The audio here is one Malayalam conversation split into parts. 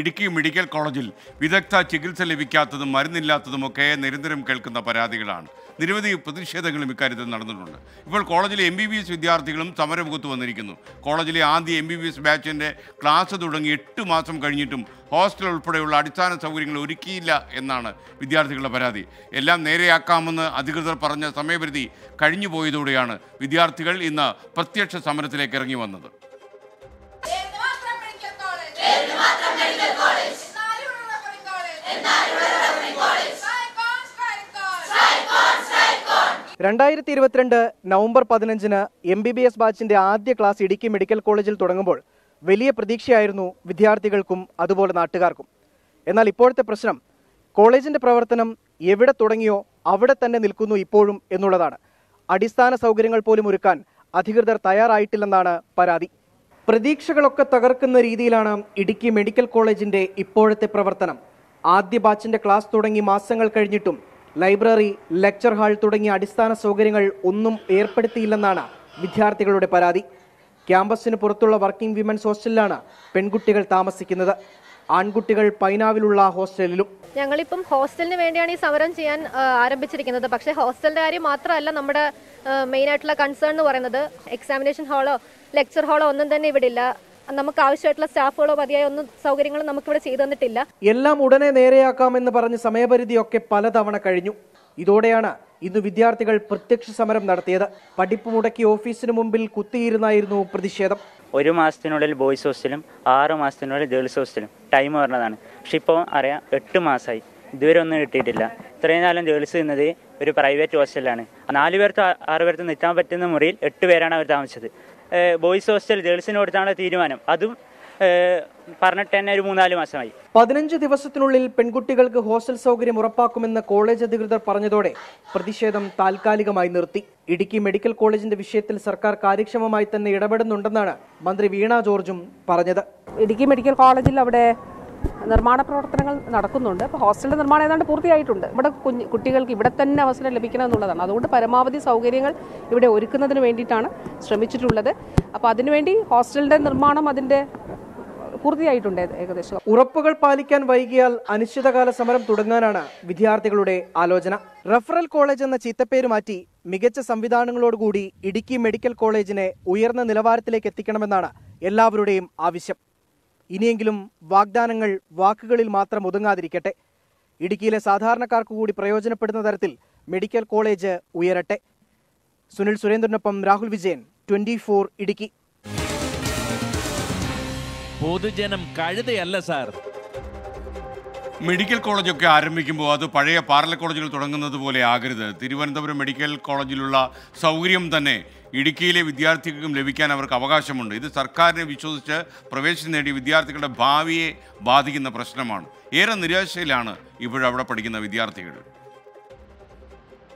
ഇടുക്കി മെഡിക്കൽ കോളേജിൽ വിദഗ്ധ ചികിത്സ ലഭിക്കാത്തതും മരുന്നില്ലാത്തതുമൊക്കെ നിരന്തരം കേൾക്കുന്ന പരാതികളാണ്. നിരവധി പ്രതിഷേധങ്ങളും ഇക്കാര്യത്തിൽ നടന്നിട്ടുണ്ട്. ഇപ്പോൾ കോളേജിലെ എം ബി ബി എസ് വിദ്യാർത്ഥികളും സമരമുഖത്ത് വന്നിരിക്കുന്നു. കോളേജിലെ ആദ്യ എം ബി ബി എസ് ബാച്ചിന്റെ ക്ലാസ് തുടങ്ങി എട്ട് മാസം കഴിഞ്ഞിട്ടും ഹോസ്റ്റൽ ഉൾപ്പെടെയുള്ള അടിസ്ഥാന സൗകര്യങ്ങൾ ഒരുക്കിയില്ല എന്നാണ് വിദ്യാർത്ഥികളുടെ പരാതി. എല്ലാം നേരെയാക്കാമെന്ന് അധികൃതർ പറഞ്ഞ സമയപരിധി കഴിഞ്ഞു പോയതോടെയാണ് വിദ്യാർത്ഥികൾ ഇന്ന് പ്രത്യക്ഷ സമരത്തിലേക്ക് ഇറങ്ങി വന്നത്. രണ്ടായിരത്തി ഇരുപത്തിരണ്ട് നവംബർ പതിനഞ്ചിന് എം ബി ബി എസ് ബാച്ചിന്റെ ആദ്യ ക്ലാസ് ഇടുക്കി മെഡിക്കൽ കോളേജിൽ തുടങ്ങുമ്പോൾ വലിയ പ്രതീക്ഷയായിരുന്നു വിദ്യാർത്ഥികൾക്കും അതുപോലെ നാട്ടുകാർക്കും. എന്നാൽ ഇപ്പോഴത്തെ പ്രശ്നം കോളേജിന്റെ പ്രവർത്തനം എവിടെ തുടങ്ങിയോ അവിടെ തന്നെ നിൽക്കുന്നു ഇപ്പോഴും എന്നുള്ളതാണ്. അടിസ്ഥാന സൗകര്യങ്ങൾ പോലും ഒരുക്കാൻ അധികൃതർ തയ്യാറായിട്ടില്ലെന്നാണ് പരാതി. പ്രതീക്ഷകളൊക്കെ തകർക്കുന്ന രീതിയിലാണ് ഇടുക്കി മെഡിക്കൽ കോളേജിന്റെ ഇപ്പോഴത്തെ പ്രവർത്തനം. ആദ്യ ബാച്ചിന്റെ ക്ലാസ് തുടങ്ങി മാസങ്ങൾ കഴിഞ്ഞിട്ടും ലൈബ്രറി ലെക്ചർ ഹാൾ തുടങ്ങിയ അടിസ്ഥാന സൗകര്യങ്ങൾ ഒന്നും ഏർപ്പെടുത്തിയില്ലെന്നാണ് വിദ്യാർത്ഥികളുടെ പരാതി. ക്യാമ്പസിന് പുറത്തുള്ള വർക്കിംഗ് വിമൻസ് ഹോസ്റ്റലിലാണ് പെൺകുട്ടികൾ താമസിക്കുന്നത്. ആൺകുട്ടികൾ പൈനാവിലുള്ള ഹോസ്റ്റലിലും. ഞങ്ങളിപ്പം ഹോസ്റ്റലിന് വേണ്ടിയാണ് ഈ സമരം ചെയ്യാൻ ആരംഭിച്ചിരിക്കുന്നത്. പക്ഷേ ഹോസ്റ്റലിന്റെ കാര്യം മാത്രമല്ല നമ്മുടെ മെയിൻ ആയിട്ടുള്ള കൺസേൺ എന്ന് പറയുന്നത്. എക്സാമിനേഷൻ ഹാളോ ലെക്ചർ ഹാളോ ഒന്നും തന്നെ ഇവിടെ ഇല്ല. നമുക്ക് ആവശ്യമായിട്ടുള്ള സ്റ്റാഫുകളോ മതിയായ ഒന്നും സൗകര്യങ്ങളും നമുക്കിവിടെ ചെയ്തു തന്നിട്ടില്ല. എല്ലാം ഉടനെ നേരെയാക്കാമെന്ന് പറഞ്ഞ് സമയപരിധിയൊക്കെ പലതവണ കഴിഞ്ഞു. ഇതോടെയാണ് ഇന്ന് വിദ്യാർത്ഥികൾ പ്രത്യക്ഷ സമരം നടത്തിയത്. പഠിപ്പ് മുടക്കി ഓഫീസിന് മുമ്പിൽ കുത്തിയിരുന്നായിരുന്നു പ്രതിഷേധം. ഒരു മാസത്തിനുള്ളിൽ ബോയ്സ് ഹോസ്റ്റലും ആറ് മാസത്തിനുള്ളിൽ ഗേൾസ് ഹോസ്റ്റലും. ടൈം പറഞ്ഞതാണ്. പക്ഷെ ഇപ്പോൾ അറിയാം എട്ട് മാസമായി ഇതുവരെ ഒന്നും കിട്ടിയിട്ടില്ല. ഇത്രയും കാലം ഗേൾസ് നിന്നത് ഒരു പ്രൈവറ്റ് ഹോസ്റ്റലാണ് നാല് പേർക്ക് ആറ് പേർക്ക് നിൽക്കാൻ പറ്റുന്ന മുറിയിൽ എട്ട് പേരാണ് അവർ താമസിച്ചത്. ബോയ്സ് ഹോസ്റ്റൽ ഗേൾസിന് കൊടുത്താണ് തീരുമാനം. അതും പറഞ്ഞിട്ട് തന്നെ ഒരു മൂന്നാൽ മാസമായി. പതിനഞ്ച് ദിവസത്തിനുള്ളിൽ പെൺകുട്ടികൾക്ക് ഹോസ്റ്റൽ സൗകര്യം ഉറപ്പാക്കുമെന്ന് കോളേജ് അധികൃതർ പറഞ്ഞതോടെ പ്രതിഷേധം താൽക്കാലികമായി നിർത്തി. ഇടുക്കി മെഡിക്കൽ കോളേജിന്റെ വിഷയത്തിൽ സർക്കാർ കാര്യക്ഷമമായി തന്നെ ഇടപെടുന്നുണ്ടെന്നാണ് മന്ത്രി വീണ ജോർജും പറഞ്ഞത്. ഇടുക്കി മെഡിക്കൽ കോളേജിൽ അവിടെ നിർമ്മാണ പ്രവർത്തനങ്ങൾ നടക്കുന്നുണ്ട്. അപ്പോൾ ഹോസ്റ്റലിന്റെ നിർമ്മാണം ഏതാണ്ട് പൂർത്തിയായിട്ടുണ്ട്. ഇവിടെ കുഞ്ഞ് കുട്ടികൾക്ക് ഇവിടെ തന്നെ അവസരം ലഭിക്കണം എന്നുള്ളതാണ്. അതുകൊണ്ട് പരമാവധി സൗകര്യങ്ങൾ ഇവിടെ ഒരുക്കുന്നതിന് വേണ്ടിയിട്ടാണ് ശ്രമിച്ചിട്ടുള്ളത്. അപ്പോൾ അതിനുവേണ്ടി ഹോസ്റ്റലിന്റെ നിർമ്മാണം അതിന്റെ പൂർത്തിയായിട്ടുണ്ട് ഏകദേശം. ഉറപ്പുകൾ പാലിക്കാൻ വൈകിയാൽ അനിശ്ചിതകാല സമരം തുടങ്ങാനാണ് വിദ്യാർത്ഥികളുടെ ആലോചന. റഫറൽ കോളേജ് എന്ന ചീത്തപ്പേര് മാറ്റി മികച്ച സംവിധാനങ്ങളോടുകൂടി ഇടുക്കി മെഡിക്കൽ കോളേജിനെ ഉയർന്ന നിലവാരത്തിലേക്ക് എത്തിക്കണമെന്നാണ് എല്ലാവരുടെയും ആവശ്യം. ഇനിയെങ്കിലും വാഗ്ദാനങ്ങൾ വാക്കുകളിൽ മാത്രം ഒതുങ്ങാതിരിക്കട്ടെ. ഇടുക്കിയിലെ സാധാരണക്കാർക്ക് കൂടി പ്രയോജനപ്പെടുന്ന തരത്തിൽ മെഡിക്കൽ കോളേജ് ഉയരട്ടെ. സുനിൽ സുരേന്ദ്രനൊപ്പം രാഹുൽ വിജയൻ ട്വന്റി ഫോർ ഇടുക്കി. പൊതുജനം കഴുതയല്ല സാർ. മെഡിക്കൽ കോളേജൊക്കെ ആരംഭിക്കുമ്പോൾ അത് പഴയ പാർല കോളേജുകൾ തുടങ്ങുന്നത് പോലെ ആകരുത്. തിരുവനന്തപുരം മെഡിക്കൽ കോളേജിലുള്ള സൗകര്യം തന്നെ ഇടുക്കിയിലെ വിദ്യാർത്ഥികൾക്കും ലഭിക്കാൻ അവർക്ക് അവകാശമുണ്ട്. ഇത് സർക്കാരിനെ വിശ്വസിച്ച് പ്രവേശനം നേടിയ വിദ്യാർത്ഥികളുടെ ഭാവിയെ ബാധിക്കുന്ന പ്രശ്നമാണ്. ഏറെ നിരാശയിലാണ് ഇപ്പോഴവിടെ പഠിക്കുന്ന വിദ്യാർത്ഥികൾ.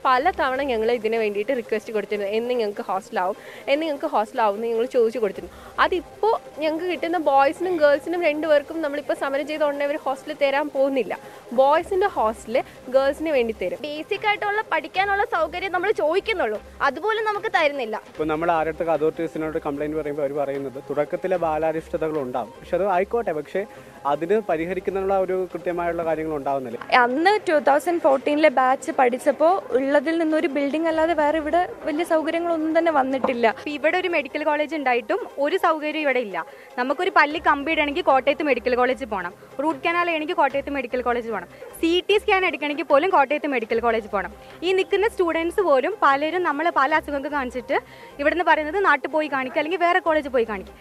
പല തവണ ഞങ്ങൾ ഇതിന് വേണ്ടിയിട്ട് റിക്വസ്റ്റ് കൊടുത്തിരുന്നു. എന്ന് ഞങ്ങൾക്ക് ഹോസ്റ്റലാവും എന്ന് ഞങ്ങൾക്ക് ഹോസ്റ്റലാവും എന്ന് ഞങ്ങൾ ചോദിച്ചു കൊടുത്തിരുന്നു. അതിപ്പോൾ ഞങ്ങൾക്ക് കിട്ടുന്ന ബോയ്സിനും ഗേൾസിനും രണ്ടുപേർക്കും നമ്മളിപ്പോൾ സമരം ചെയ്തുകൊണ്ട് അവർ ഹോസ്റ്റലിൽ തരാൻ പോകുന്നില്ല. ബോയ്സിന്റെ ഹോസ്റ്റൽ ഗേൾസിന് വേണ്ടി തരും. ബേസിക് ആയിട്ടുള്ള പഠിക്കാനുള്ള സൗകര്യം നമ്മൾ ചോദിക്കുന്നുള്ളൂ. അതുപോലും നമുക്ക് തരുന്നില്ല. ഇപ്പോൾ നമ്മൾ ആരുടെ അതോറിറ്റീസിനോട് കംപ്ലൈന്റ് പറയുമ്പോൾ അവർ പറയുന്നത് തുടക്കത്തിലെ ബാലാരിഷ്ടതകൾ ഉണ്ടാവും. പക്ഷെ അത് ആയിക്കോട്ടെ പക്ഷേ അതിന് പരിഹരിക്കുന്നതിനുള്ള ഒരു കൃത്യമായുള്ള കാര്യങ്ങൾ ഉണ്ടാവുന്നില്ല. അന്ന് ടൂ തൗസൻഡ് ഫോർട്ടീനിലെ ബാച്ച് പഠിച്ചപ്പോൾ ഉള്ളതിൽ നിന്നൊരു ബിൽഡിംഗ് അല്ലാതെ വേറെ ഇവിടെ വലിയ സൗകര്യങ്ങളൊന്നും തന്നെ വന്നിട്ടില്ല. ഇവിടെ ഒരു മെഡിക്കൽ കോളേജ് ഉണ്ടായിട്ടും ഒരു സൗകര്യം ഇവിടെ ഇല്ല. നമുക്കൊരു പല്ലി കമ്പി ഇടണമെങ്കിൽ കോട്ടയത്ത് മെഡിക്കൽ കോളേജിൽ പോകണം റൂട്ട് കനാൽ ചെയ്യണമെങ്കിൽ കോട്ടയത്ത് മെഡിക്കൽ കോളേജ് പോകണം സി ടി സ്കാൻ എടുക്കണമെങ്കിൽ പോലും കോട്ടയത്ത് മെഡിക്കൽ കോളേജ് പോകണം ഈ നിൽക്കുന്ന സ്റ്റുഡൻസ് പോലും പലരും നമ്മൾ പല അസുഖങ്ങൾക്ക് കാണിച്ചിട്ട് ഇവിടുന്ന് പറയുന്നത് നാട്ടിൽ പോയി കാണിക്കുക അല്ലെങ്കിൽ വേറെ കോളേജിൽ പോയി കാണിക്കുക.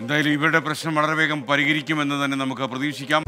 എന്തായാലും ഇവരുടെ പ്രശ്നം വളരെ വേഗം പരിഹരിക്കുമെന്ന് തന്നെ നമുക്ക് പ്രതീക്ഷിക്കാം.